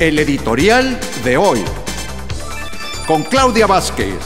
El editorial de hoy. Con Claudia Vázquez.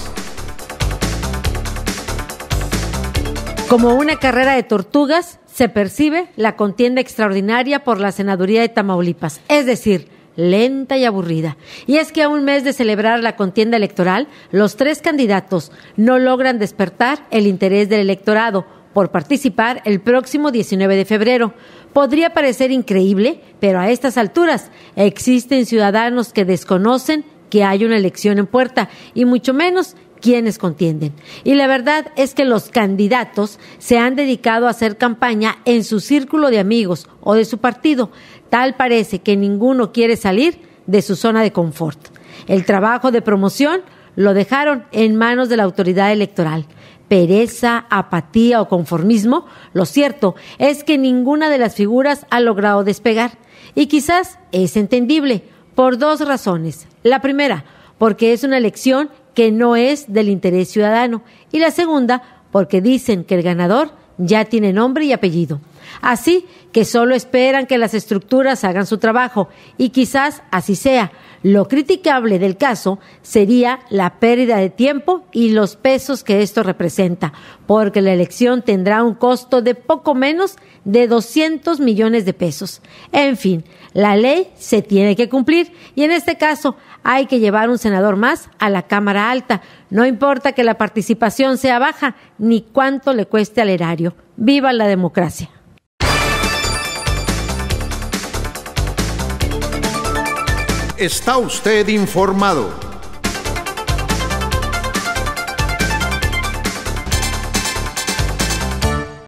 Como una carrera de tortugas, se percibe la contienda extraordinaria por la senaduría de Tamaulipas, es decir, lenta y aburrida. Y es que a un mes de celebrar la contienda electoral, los tres candidatos no logran despertar el interés del electorado por participar el próximo 19 de febrero. Podría parecer increíble, pero a estas alturas existen ciudadanos que desconocen que hay una elección en puerta y mucho menos quienes contienden. Y la verdad es que los candidatos se han dedicado a hacer campaña en su círculo de amigos o de su partido. Tal parece que ninguno quiere salir de su zona de confort. El trabajo de promoción lo dejaron en manos de la autoridad electoral pereza, apatía o conformismo, lo cierto es que ninguna de las figuras ha logrado despegar. Y quizás es entendible por dos razones. La primera, porque es una elección que no es del interés ciudadano. Y la segunda, porque dicen que el ganador ya tiene nombre y apellido. Así que solo esperan que las estructuras hagan su trabajo y quizás así sea. Lo criticable del caso sería la pérdida de tiempo y los pesos que esto representa, porque la elección tendrá un costo de poco menos de 200 millones de pesos. En fin, la ley se tiene que cumplir y en este caso hay que llevar un senador más a la Cámara Alta. No importa que la participación sea baja ni cuánto le cueste al erario. ¡Viva la democracia! Está usted informado.